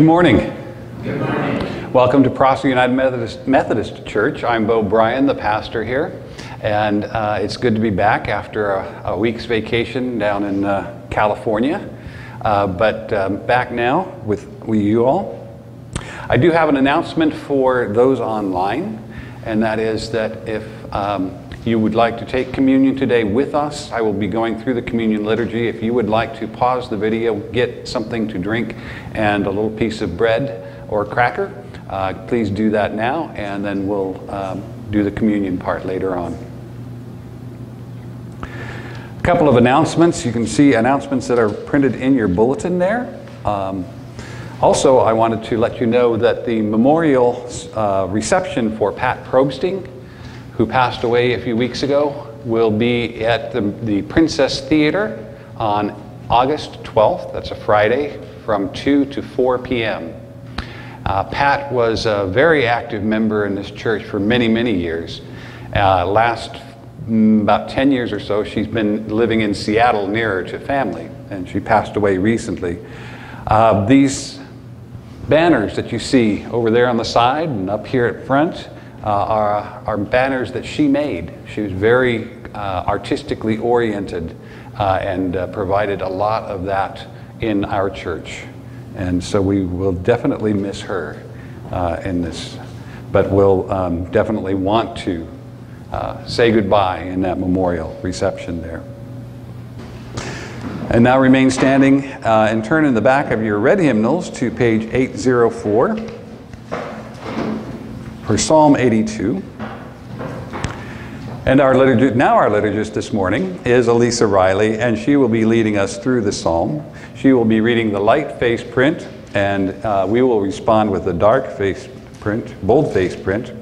Good morning. Good morning. Welcome to Prosser United Methodist, Methodist Church. I'm Bo Bryan, the pastor here, and uh, it's good to be back after a, a week's vacation down in uh, California. Uh, but um, back now with, with you all. I do have an announcement for those online, and that is that if um, you would like to take communion today with us, I will be going through the communion liturgy. If you would like to pause the video, get something to drink, and a little piece of bread or cracker, uh, please do that now, and then we'll um, do the communion part later on. A couple of announcements. You can see announcements that are printed in your bulletin there. Um, also, I wanted to let you know that the memorial uh, reception for Pat Probsting who passed away a few weeks ago, will be at the, the Princess Theater on August 12th. That's a Friday from 2 to 4 p.m. Uh, Pat was a very active member in this church for many, many years. Uh, last mm, about 10 years or so, she's been living in Seattle nearer to family, and she passed away recently. Uh, these banners that you see over there on the side and up here at front uh, are, are banners that she made. She was very uh, artistically oriented uh, and uh, provided a lot of that in our church. And so we will definitely miss her uh, in this, but we'll um, definitely want to uh, say goodbye in that memorial reception there. And now remain standing and turn in the back of your red hymnals to page 804 for Psalm 82. And our now our liturgist this morning is Elisa Riley, and she will be leading us through the psalm. She will be reading the light face print, and uh, we will respond with the dark face print, bold face print.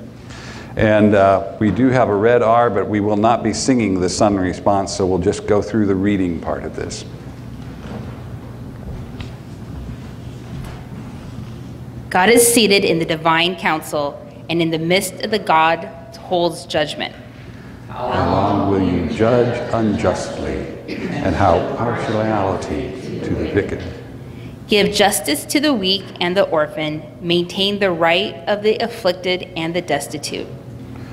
And uh, we do have a red R, but we will not be singing the sun response, so we'll just go through the reading part of this. God is seated in the divine council and in the midst of the God holds judgment. How long will you judge unjustly, and how partiality to the wicked? Give justice to the weak and the orphan. Maintain the right of the afflicted and the destitute.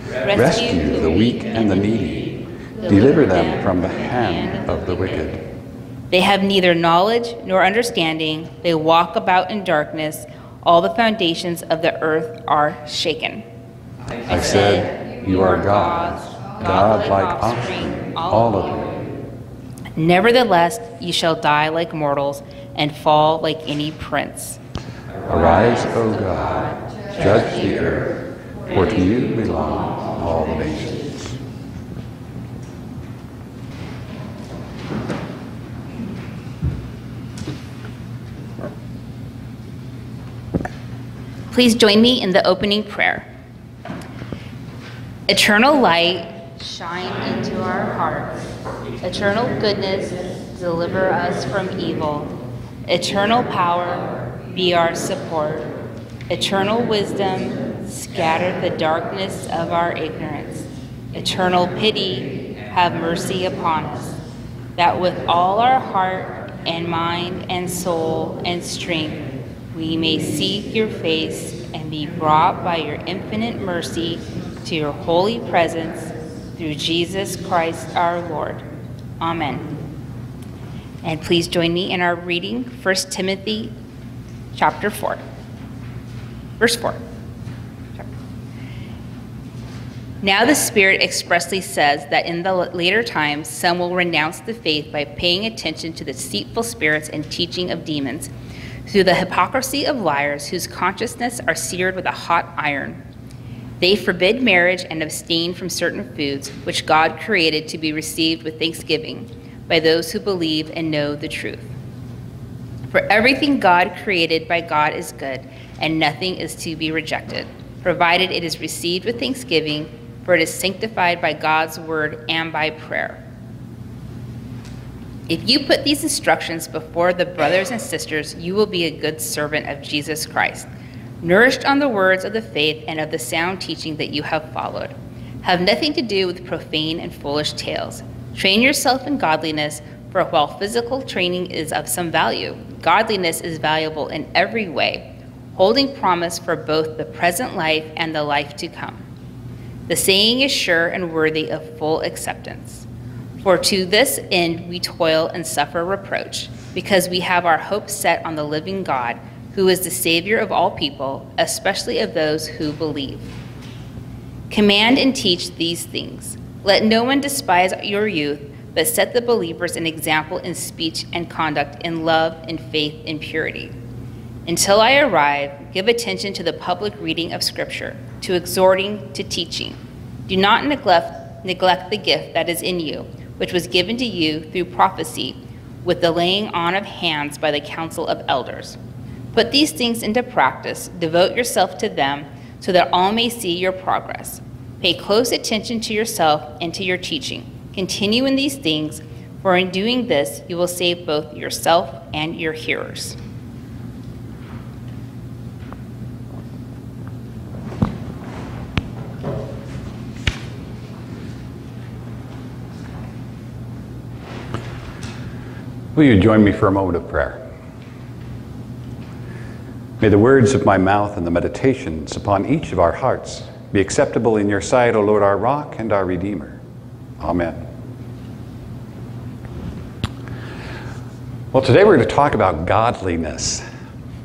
Rescue the weak and the needy. Deliver them from the hand of the wicked. They have neither knowledge nor understanding. They walk about in darkness. All the foundations of the earth are shaken. I said, You are gods, God like offspring, all of you. Nevertheless, ye shall die like mortals and fall like any prince. Arise, O God, judge the earth, for to you belong all the nations. Please join me in the opening prayer. Eternal light, shine into our hearts. Eternal goodness, deliver us from evil. Eternal power, be our support. Eternal wisdom, scatter the darkness of our ignorance. Eternal pity, have mercy upon us, that with all our heart and mind and soul and strength we may seek your face and be brought by your infinite mercy to your holy presence through Jesus Christ our Lord. Amen. And please join me in our reading 1 Timothy chapter 4. Verse 4. Now the Spirit expressly says that in the later times some will renounce the faith by paying attention to the deceitful spirits and teaching of demons through the hypocrisy of liars whose consciousness are seared with a hot iron. They forbid marriage and abstain from certain foods which God created to be received with thanksgiving by those who believe and know the truth. For everything God created by God is good, and nothing is to be rejected, provided it is received with thanksgiving, for it is sanctified by God's word and by prayer. If you put these instructions before the brothers and sisters, you will be a good servant of Jesus Christ, nourished on the words of the faith and of the sound teaching that you have followed. Have nothing to do with profane and foolish tales. Train yourself in godliness, for while physical training is of some value, godliness is valuable in every way, holding promise for both the present life and the life to come. The saying is sure and worthy of full acceptance. For to this end we toil and suffer reproach, because we have our hope set on the living God, who is the Savior of all people, especially of those who believe. Command and teach these things. Let no one despise your youth, but set the believers an example in speech and conduct, in love, in faith, in purity. Until I arrive, give attention to the public reading of Scripture, to exhorting, to teaching. Do not neglect, neglect the gift that is in you which was given to you through prophecy with the laying on of hands by the council of elders. Put these things into practice, devote yourself to them, so that all may see your progress. Pay close attention to yourself and to your teaching. Continue in these things, for in doing this, you will save both yourself and your hearers. Will you join me for a moment of prayer? May the words of my mouth and the meditations upon each of our hearts be acceptable in your sight, O Lord, our rock and our redeemer. Amen. Well, today we're going to talk about godliness.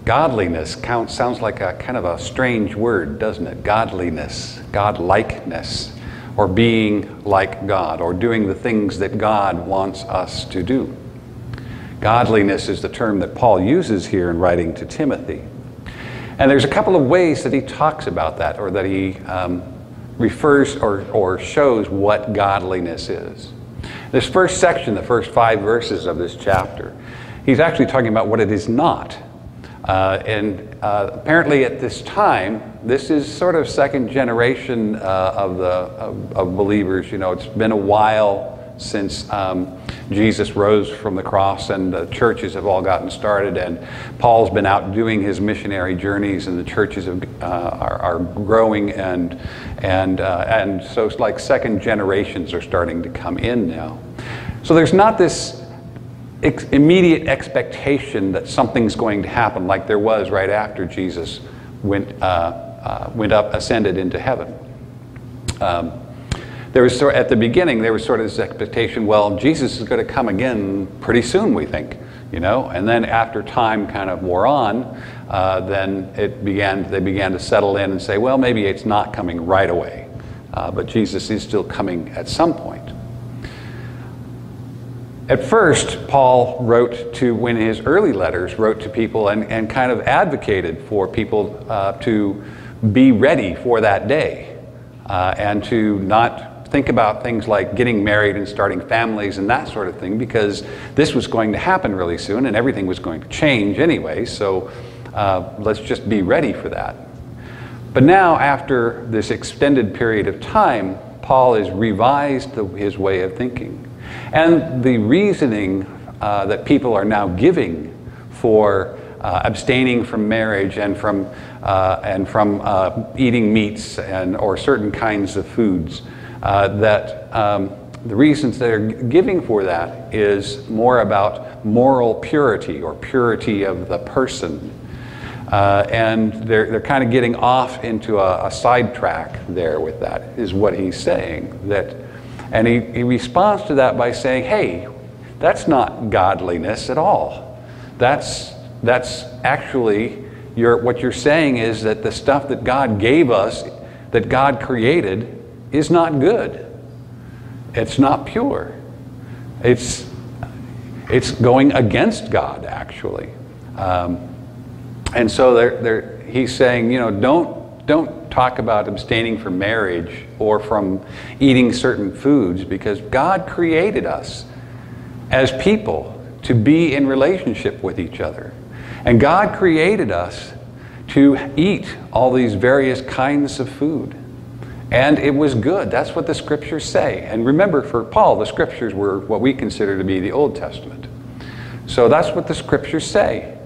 Godliness counts, sounds like a kind of a strange word, doesn't it? Godliness, godlikeness, or being like God, or doing the things that God wants us to do. Godliness is the term that Paul uses here in writing to Timothy. And there's a couple of ways that he talks about that, or that he um, refers or, or shows what godliness is. This first section, the first five verses of this chapter, he's actually talking about what it is not. Uh, and uh, apparently, at this time, this is sort of second generation uh, of the of, of, believers. You know, it's been a while since um, Jesus rose from the cross and the churches have all gotten started. And Paul's been out doing his missionary journeys, and the churches have, uh, are, are, growing. And, and, uh, and so it's like second generations are starting to come in now. So there's not this ex- immediate expectation that something's going to happen, like there was right after Jesus went, uh, uh, went up, ascended into heaven. Um, there was sort at the beginning there was sort of this expectation well jesus is going to come again pretty soon we think you know? And then after time kind of wore on uh, then it began they began to settle in and say well maybe it's not coming right away uh, but jesus is still coming at some point. At first, Paul wrote to, when his early letters, wrote to people and, and kind of advocated for people uh, to be ready for that day uh, and to not think about things like getting married and starting families and that sort of thing because this was going to happen really soon and everything was going to change anyway. So uh, let's just be ready for that. But now, after this extended period of time, Paul has revised the, his way of thinking. And the reasoning uh, that people are now giving for uh, abstaining from marriage and from, uh, and from uh, eating meats and, or certain kinds of foods, uh, that um, the reasons they're giving for that is more about moral purity or purity of the person. Uh, and they're, they're kind of getting off into a, a sidetrack there with that, is what he's saying. That and he, he responds to that by saying, hey, that's not godliness at all. That's, that's actually your, what you're saying is that the stuff that God gave us, that God created, is not good. It's not pure. It's, it's going against God, actually. Um, and so they're, they're, he's saying, you know, don't, don't talk about abstaining from marriage or from eating certain foods because God created us as people to be in relationship with each other. And God created us to eat all these various kinds of food. And it was good. That's what the scriptures say. And remember, for Paul, the scriptures were what we consider to be the Old Testament. So that's what the scriptures say.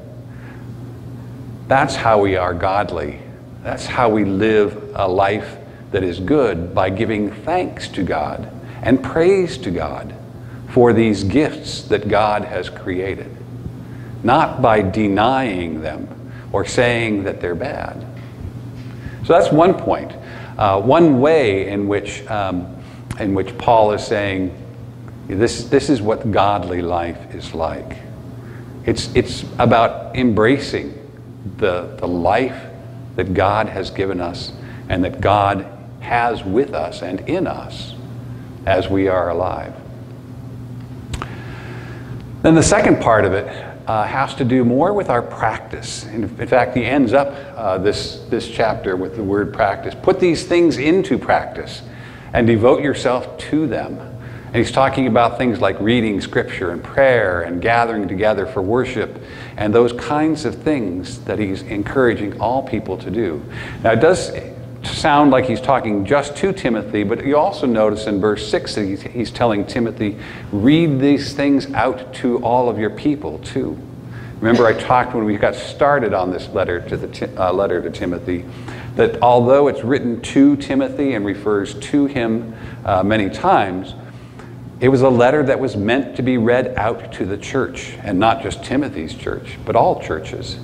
That's how we are godly that's how we live a life that is good by giving thanks to God and praise to God for these gifts that God has created, not by denying them or saying that they're bad. So that's one point. Uh, one way in which, um, in which Paul is saying this, this is what godly life is like. It's, it's about embracing the, the life that God has given us and that God has with us and in us as we are alive. Then the second part of it uh, has to do more with our practice. In, in fact, he ends up uh, this, this chapter with the word practice. Put these things into practice and devote yourself to them. And he's talking about things like reading scripture and prayer and gathering together for worship and those kinds of things that he's encouraging all people to do. Now, it does sound like he's talking just to Timothy, but you also notice in verse 6 that he's, he's telling Timothy, read these things out to all of your people too. Remember, I talked when we got started on this letter to the uh, letter to Timothy that although it's written to Timothy and refers to him uh, many times, it was a letter that was meant to be read out to the church, and not just Timothy's church, but all churches.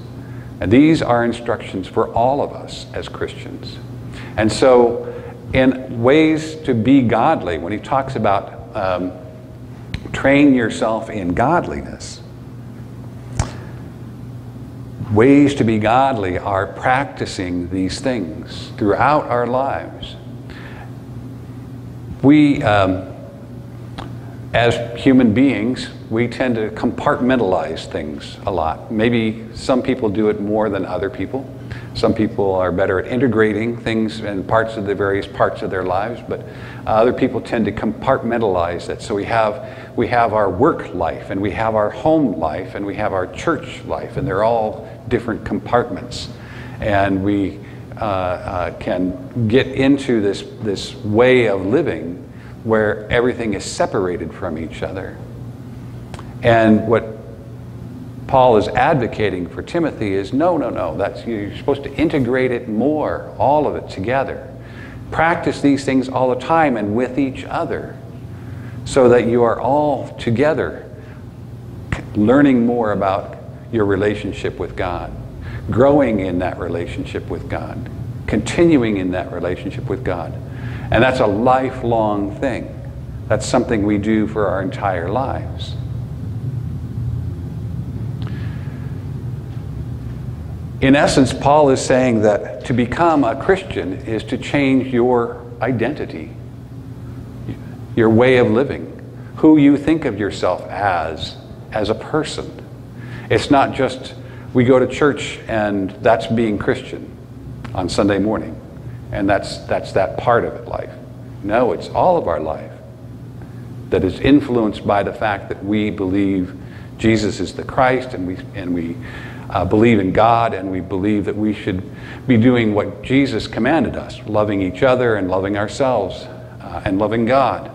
And these are instructions for all of us as Christians. And so, in ways to be godly, when he talks about um, train yourself in godliness, ways to be godly are practicing these things throughout our lives. We. Um, as human beings, we tend to compartmentalize things a lot. Maybe some people do it more than other people. Some people are better at integrating things and parts of the various parts of their lives, but other people tend to compartmentalize it. So we have, we have our work life, and we have our home life, and we have our church life, and they're all different compartments. And we uh, uh, can get into this, this way of living where everything is separated from each other. And what Paul is advocating for Timothy is no, no, no. That's you're supposed to integrate it more, all of it together. Practice these things all the time and with each other so that you are all together learning more about your relationship with God, growing in that relationship with God, continuing in that relationship with God. And that's a lifelong thing. That's something we do for our entire lives. In essence, Paul is saying that to become a Christian is to change your identity, your way of living, who you think of yourself as, as a person. It's not just we go to church and that's being Christian on Sunday morning, and that's, that's that part of it, life. No, it's all of our life that is influenced by the fact that we believe Jesus is the Christ and we, and we uh, believe in God and we believe that we should be doing what Jesus commanded us loving each other and loving ourselves uh, and loving God.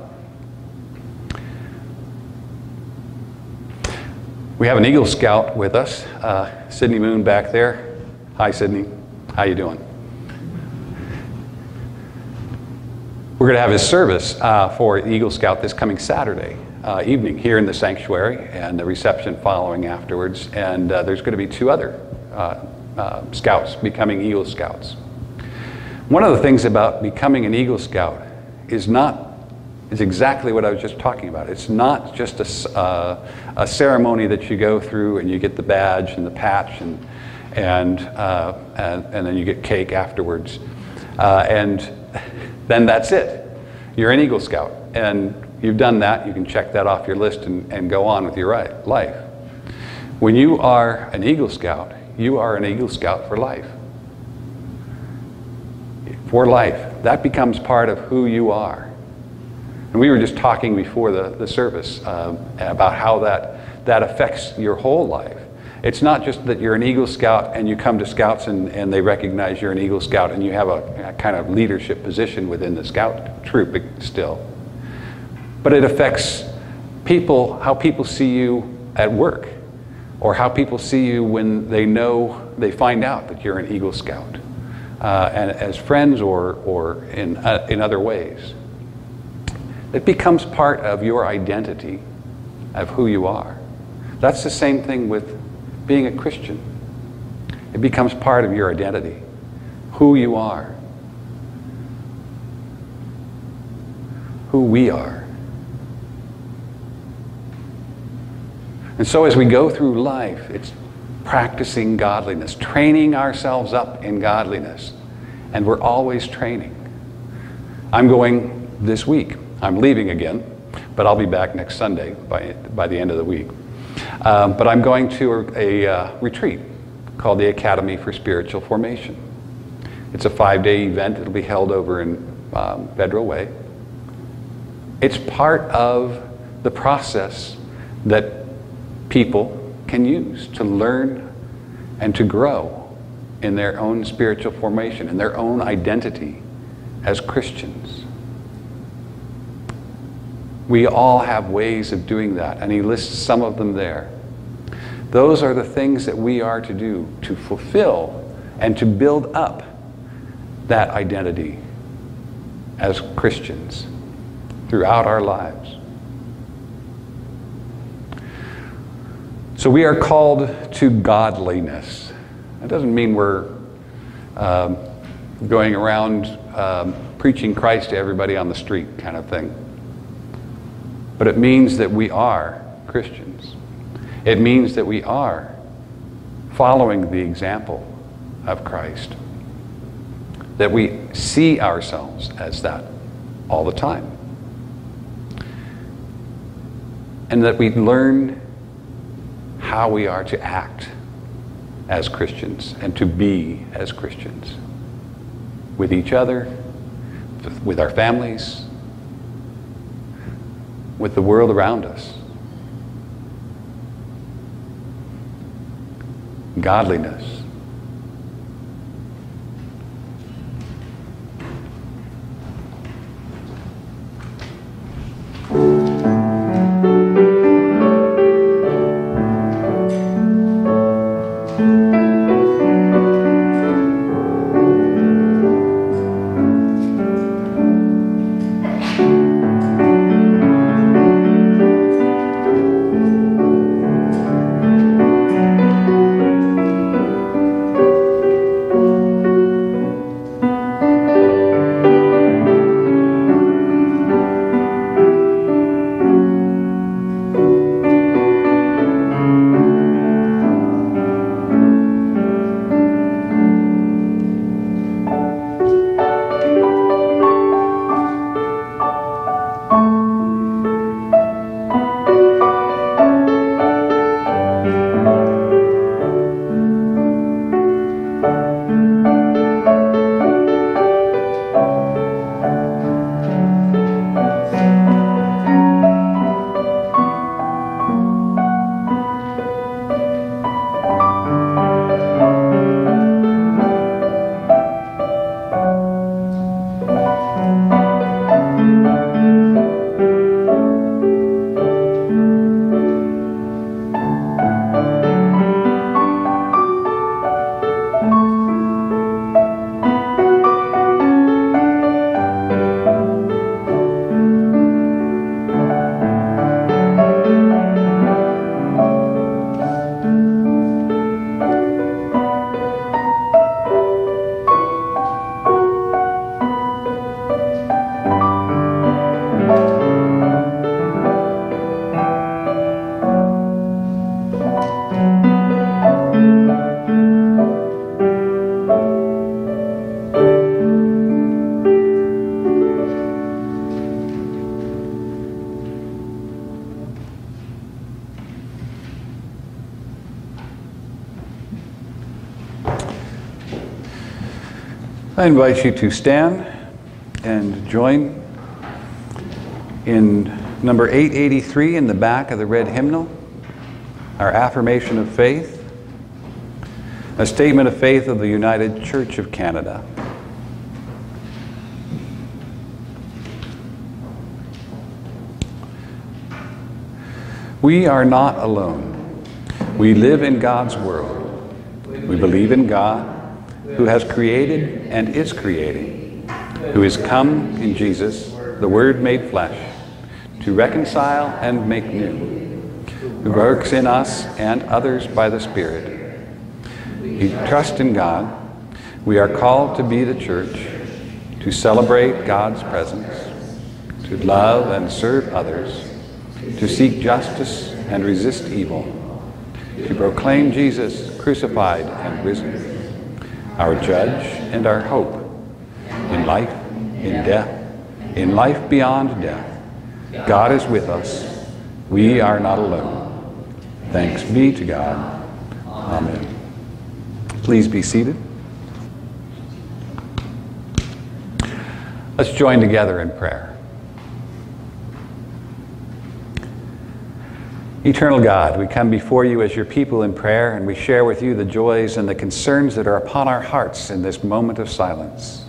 We have an Eagle Scout with us, uh, Sydney Moon back there. Hi, Sydney. How you doing? We're going to have his service uh, for Eagle Scout this coming Saturday uh, evening here in the sanctuary and the reception following afterwards. And uh, there's going to be two other uh, uh, scouts becoming Eagle Scouts. One of the things about becoming an Eagle Scout is not is exactly what I was just talking about. It's not just a, uh, a ceremony that you go through and you get the badge and the patch and and uh, and, and, then you get cake afterwards, and then that's it. You're an Eagle Scout, and you've done that, you can check that off your list and, and go on with your life. When you are an Eagle Scout, you are an Eagle Scout for life. For life. That becomes part of who you are. And we were just talking before the, the service uh, about how that, that affects your whole life. It's not just that you're an Eagle Scout and you come to Scouts and, and they recognize you're an Eagle Scout and you have a, a kind of leadership position within the Scout troop still but it affects people, how people see you at work, or how people see you when they know, they find out that you're an Eagle Scout, uh, and as friends or, or in, uh, in other ways. It becomes part of your identity of who you are. That's the same thing with being a Christian. It becomes part of your identity, who you are, who we are. And so as we go through life, it's practicing godliness, training ourselves up in godliness. And we're always training. I'm going this week. I'm leaving again, but I'll be back next Sunday by, by the end of the week. Um, but I'm going to a, a uh, retreat called the Academy for Spiritual Formation. It's a five day event. It'll be held over in um, Federal Way. It's part of the process that people can use to learn and to grow in their own spiritual formation, in their own identity as Christians. We all have ways of doing that, and he lists some of them there. Those are the things that we are to do to fulfill and to build up that identity as Christians throughout our lives. So we are called to godliness. That doesn't mean we're um, going around um, preaching Christ to everybody on the street kind of thing. But it means that we are Christians. It means that we are following the example of Christ. That we see ourselves as that all the time. And that we learn how we are to act as Christians and to be as Christians with each other, with our families, with the world around us. Godliness. I invite you to stand and join in number 883 in the back of the red hymnal, our affirmation of faith, a statement of faith of the United Church of Canada. We are not alone. We live in God's world. We believe in God, who has created and is creating, who is come in Jesus, the Word made flesh, to reconcile and make new, who works in us and others by the Spirit. We trust in God. We are called to be the church, to celebrate God's presence, to love and serve others, to seek justice and resist evil, to proclaim Jesus crucified and risen, our judge and our hope in life, in death, in life beyond death. God is with us. We are not alone. Thanks be to God. Amen. Please be seated. Let's join together in prayer. Eternal God, we come before you as your people in prayer and we share with you the joys and the concerns that are upon our hearts in this moment of silence.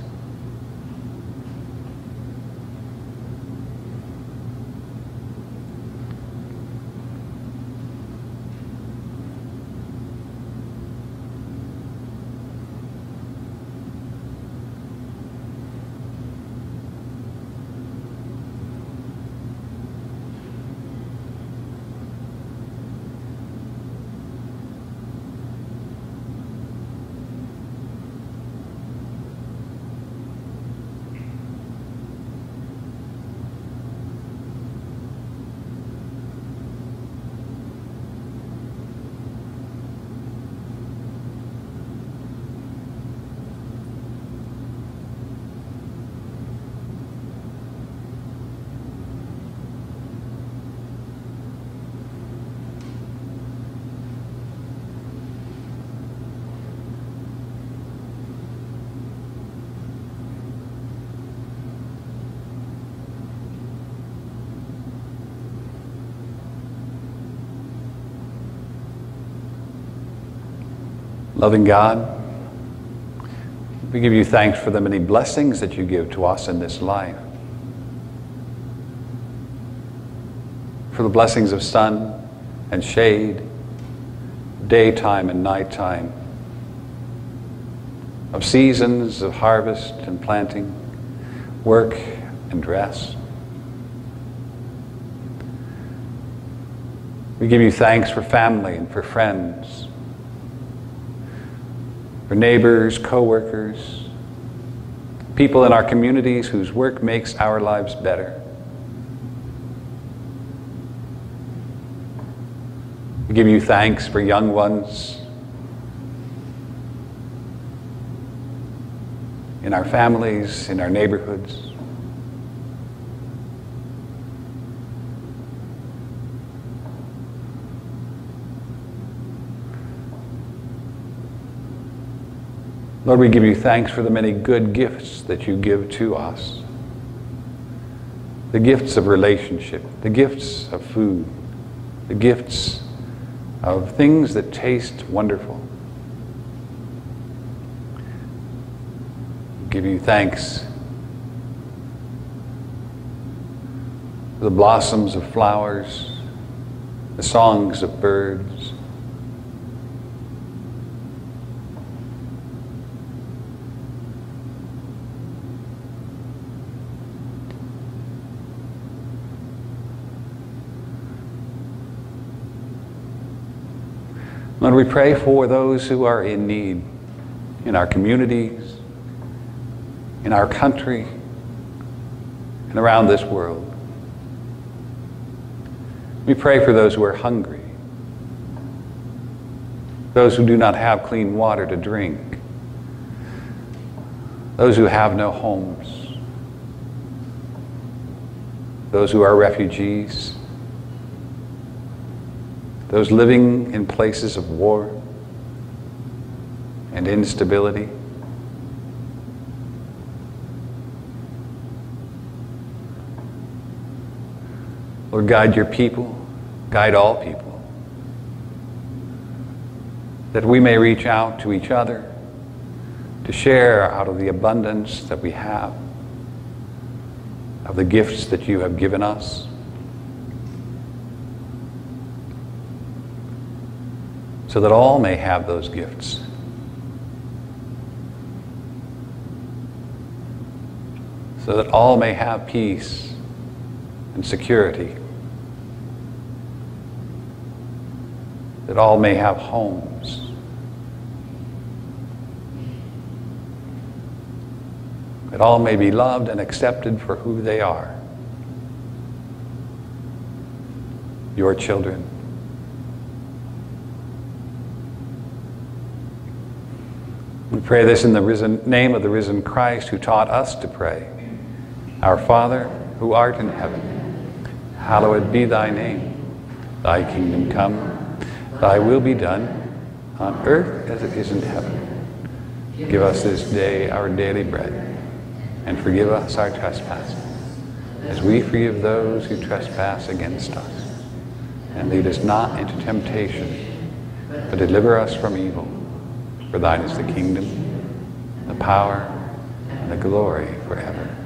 Loving God, we give you thanks for the many blessings that you give to us in this life. For the blessings of sun and shade, daytime and nighttime, of seasons of harvest and planting, work and rest. We give you thanks for family and for friends for neighbors, coworkers, people in our communities whose work makes our lives better. We give you thanks for young ones in our families, in our neighborhoods. Lord, we give you thanks for the many good gifts that you give to us. The gifts of relationship, the gifts of food, the gifts of things that taste wonderful. We give you thanks for the blossoms of flowers, the songs of birds, Lord, we pray for those who are in need in our communities, in our country, and around this world. We pray for those who are hungry, those who do not have clean water to drink, those who have no homes, those who are refugees those living in places of war and instability. Lord, guide your people, guide all people, that we may reach out to each other to share out of the abundance that we have, of the gifts that you have given us. So that all may have those gifts. So that all may have peace and security. That all may have homes. that all may be loved and accepted for who they are. Your children. Pray this in the risen, name of the risen Christ who taught us to pray. Our Father, who art in heaven, hallowed be thy name. Thy kingdom come, thy will be done, on earth as it is in heaven. Give us this day our daily bread and forgive us our trespasses, as we forgive those who trespass against us. And lead us not into temptation, but deliver us from evil. For thine is the kingdom, the power, and the glory forever.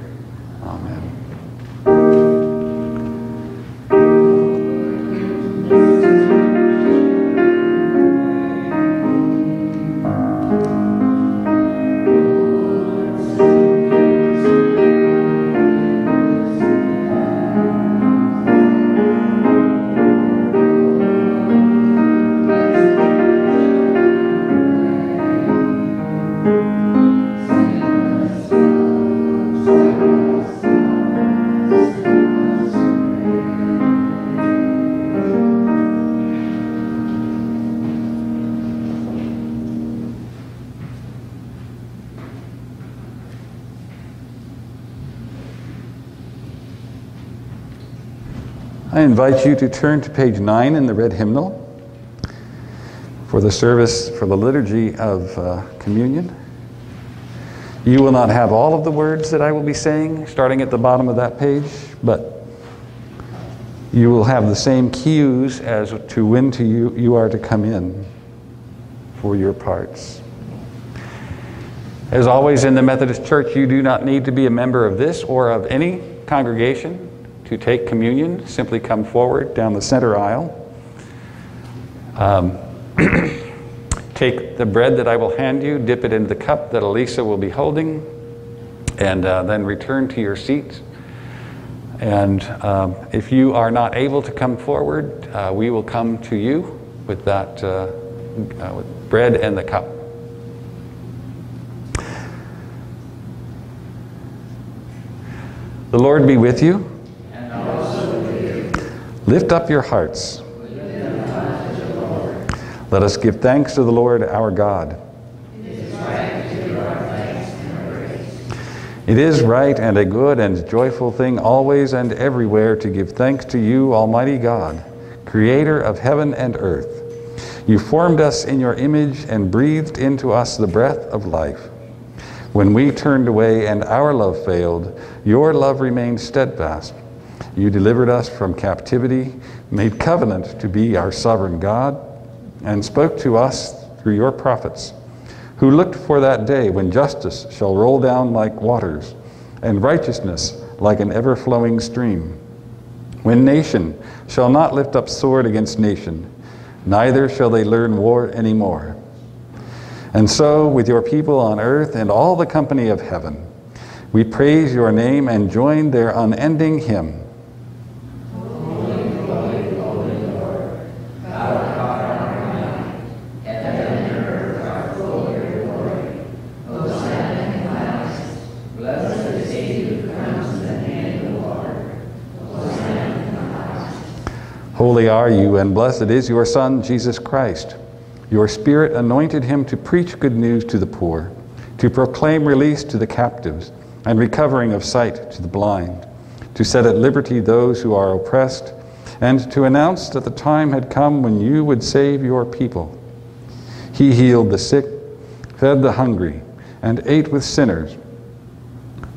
Invite you to turn to page 9 in the red hymnal for the service for the liturgy of uh, communion. You will not have all of the words that I will be saying starting at the bottom of that page, but you will have the same cues as to when to you, you are to come in for your parts. As always in the Methodist Church, you do not need to be a member of this or of any congregation to take communion, simply come forward down the center aisle. Um, take the bread that I will hand you, dip it into the cup that Elisa will be holding, and uh, then return to your seat. And um, if you are not able to come forward, uh, we will come to you with that uh, uh with bread and the cup. The Lord be with you. Lift up your hearts. Let us give thanks to the Lord our God. It is right and a good and joyful thing always and everywhere to give thanks to you, Almighty God, Creator of heaven and earth. You formed us in your image and breathed into us the breath of life. When we turned away and our love failed, your love remained steadfast. You delivered us from captivity, made covenant to be our sovereign God, and spoke to us through your prophets, who looked for that day when justice shall roll down like waters, and righteousness like an ever flowing stream. When nation shall not lift up sword against nation, neither shall they learn war any more. And so, with your people on earth and all the company of heaven, we praise your name and join their unending hymn. Holy are you, and blessed is your Son, Jesus Christ. Your Spirit anointed him to preach good news to the poor, to proclaim release to the captives, and recovering of sight to the blind, to set at liberty those who are oppressed, and to announce that the time had come when you would save your people. He healed the sick, fed the hungry, and ate with sinners.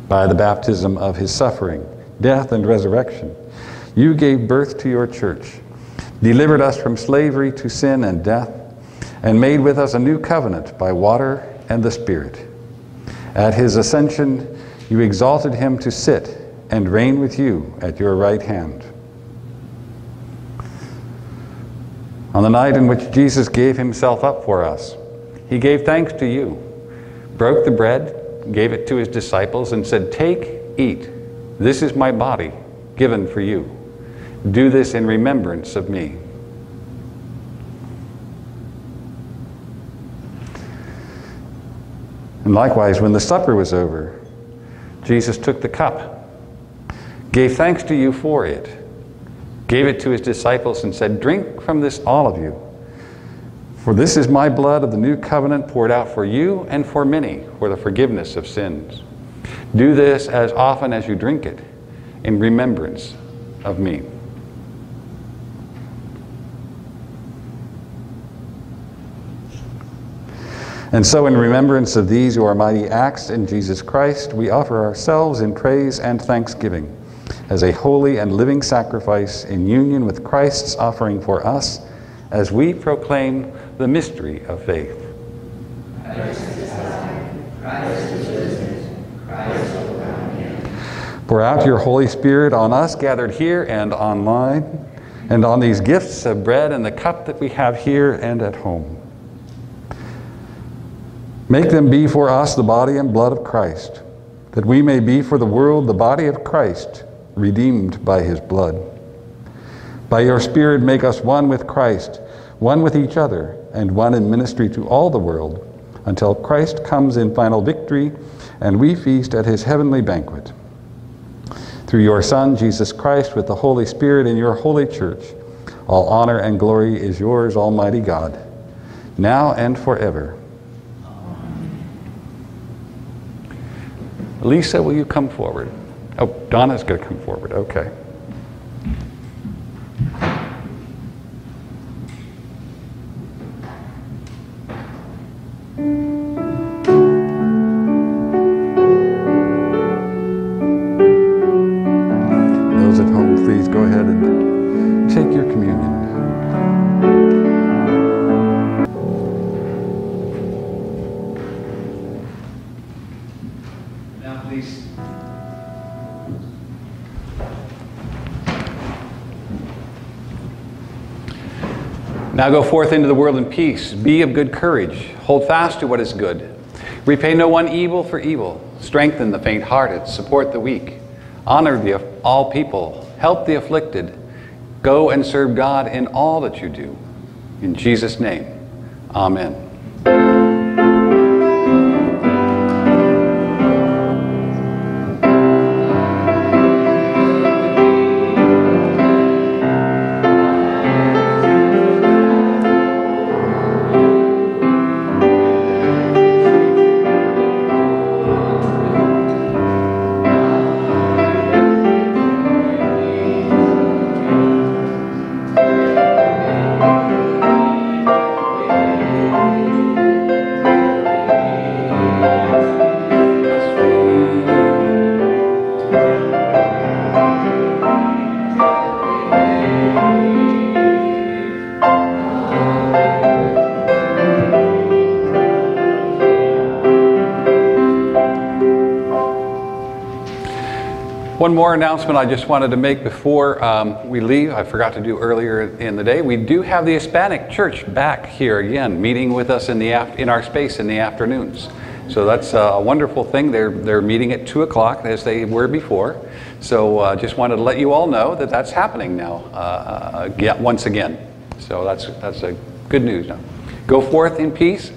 By the baptism of his suffering, death, and resurrection, you gave birth to your church, delivered us from slavery to sin and death, and made with us a new covenant by water and the Spirit. At his ascension, you exalted him to sit and reign with you at your right hand. On the night in which Jesus gave himself up for us, he gave thanks to you, broke the bread, gave it to his disciples, and said, Take, eat. This is my body given for you. Do this in remembrance of me. And likewise, when the supper was over, Jesus took the cup, gave thanks to you for it, gave it to his disciples, and said, Drink from this, all of you. For this is my blood of the new covenant poured out for you and for many for the forgiveness of sins. Do this as often as you drink it in remembrance of me. And so, in remembrance of these your mighty acts in Jesus Christ, we offer ourselves in praise and thanksgiving as a holy and living sacrifice in union with Christ's offering for us as we proclaim the mystery of faith. Pour out your Holy Spirit on us gathered here and online, and on these gifts of bread and the cup that we have here and at home. Make them be for us the body and blood of Christ, that we may be for the world the body of Christ, redeemed by his blood. By your Spirit, make us one with Christ, one with each other, and one in ministry to all the world, until Christ comes in final victory and we feast at his heavenly banquet. Through your Son, Jesus Christ, with the Holy Spirit in your holy church, all honor and glory is yours, Almighty God, now and forever. Lisa, will you come forward? Oh, Donna's going to come forward. Okay. Now go forth into the world in peace. Be of good courage. Hold fast to what is good. Repay no one evil for evil. Strengthen the faint hearted. Support the weak. Honor the, all people. Help the afflicted. Go and serve God in all that you do. In Jesus' name, amen. One more announcement I just wanted to make before um, we leave. I forgot to do earlier in the day. We do have the Hispanic Church back here again, meeting with us in the in our space in the afternoons. So that's a wonderful thing. They're they're meeting at two o'clock as they were before. So uh, just wanted to let you all know that that's happening now uh, uh, once again. So that's that's a good news. Now, go forth in peace